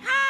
help!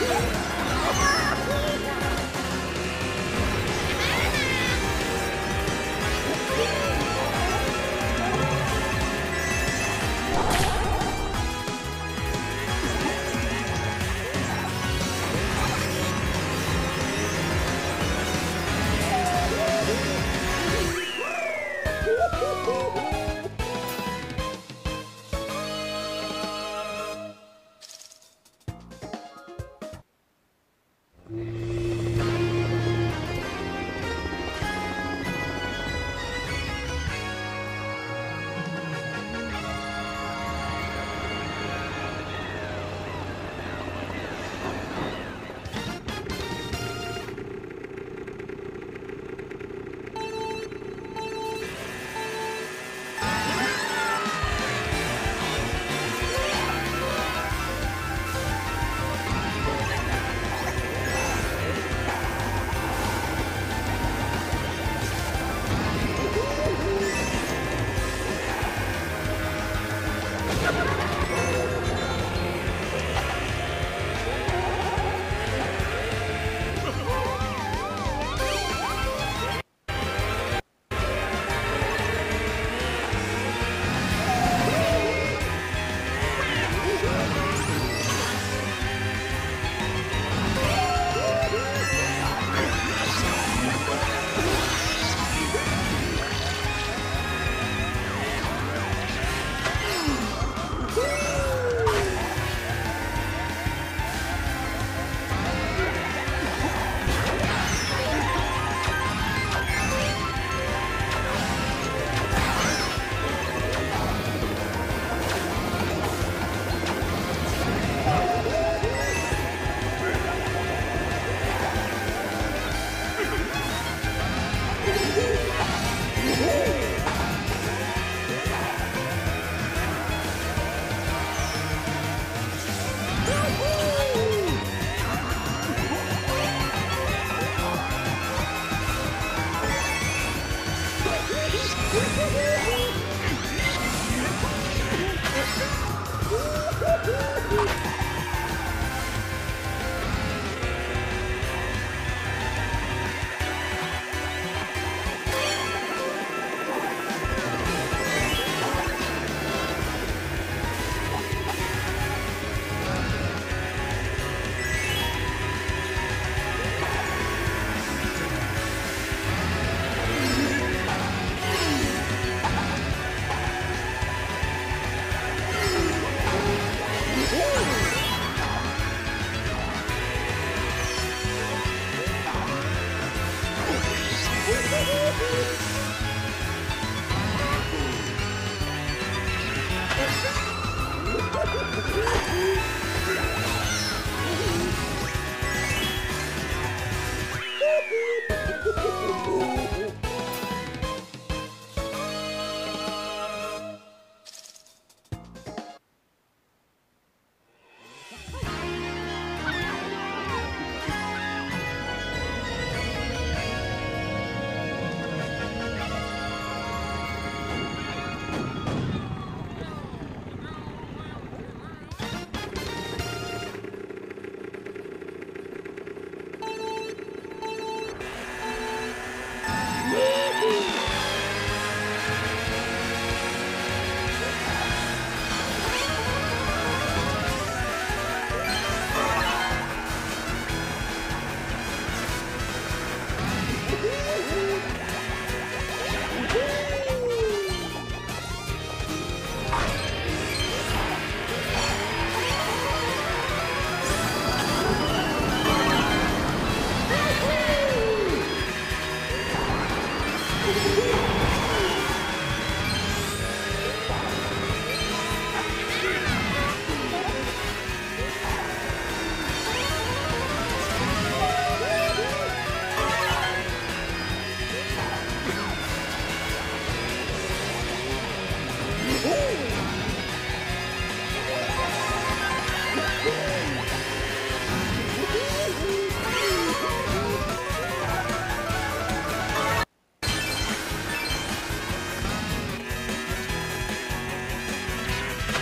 Yeah!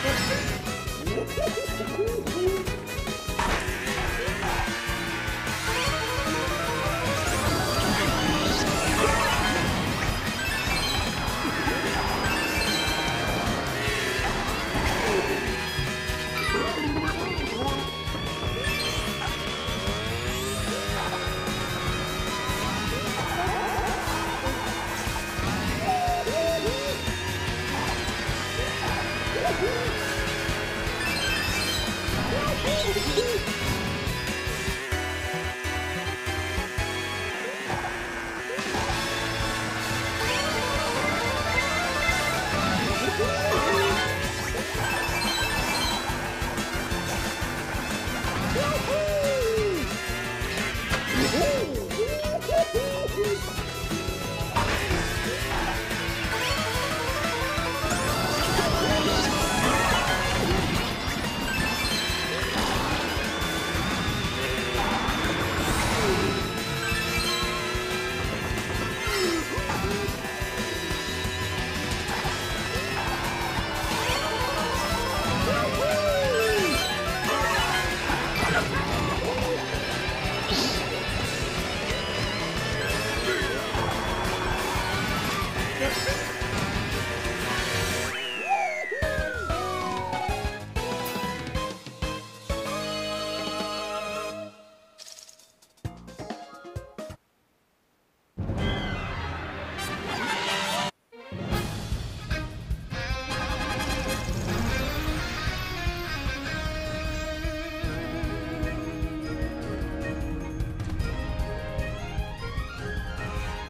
Woohoo!